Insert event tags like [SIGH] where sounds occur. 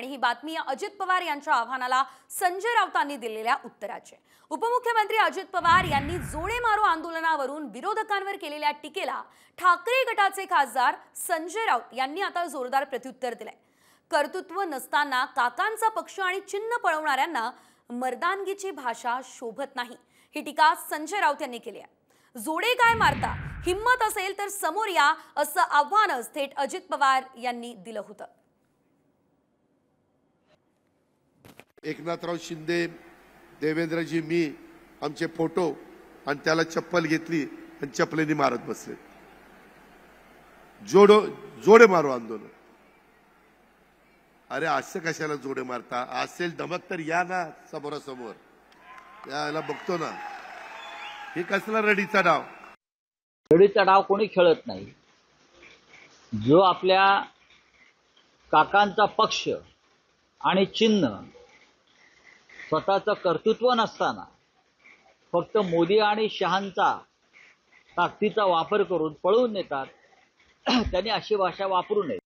आणि ही बातमी अजित पवार यांच्या आव्हानाला संजय राऊतांनी दिलेल्या उत्तराचे. उपमुख्यमंत्री अजित पवार यांनी जोडे मारो आंदोलनावरून विरोधकांवर केलेल्या टीकेला ठाकरे गटाचे खासदार संजय राऊत यांनी आता जोरदार प्रत्युत्तर दिलंय. कर्तृत्व नसताना काकांचा पक्ष आणि चिन्ह पळवणाऱ्यांना मर्दानगीची भाषा शोभत नाही ही टीका संजय राऊत यांनी केली आहे. जोडे काय मारता हिम्मत असेल तर समोर या असं आव्हानच थेट अजित पवार यांनी दिलं होतं. एकनाथराव शिंदे देवेंद्रजी मी आमचे फोटो आणि त्याला चप्पल घेतली आणि चपलेनी मारत बसले. जोडो जोडे मारो आंदोलन. अरे असं कशाला जोडे मारता? असेल धमक तर या ना समोरासमोर. याला बघतो ना. हे कसला रडीचा डाव रडीचा डाव कोणी खेळत नाही. जो आपल्या काकांचा पक्ष आणि चिन्ह स्वतःचं कर्तृत्व नसताना फक्त मोदी आणि शहांचा ताकदीचा वापर करून पळवून नेतात [CLEARS THROAT] त्यांनी अशी भाषा वापरू नये.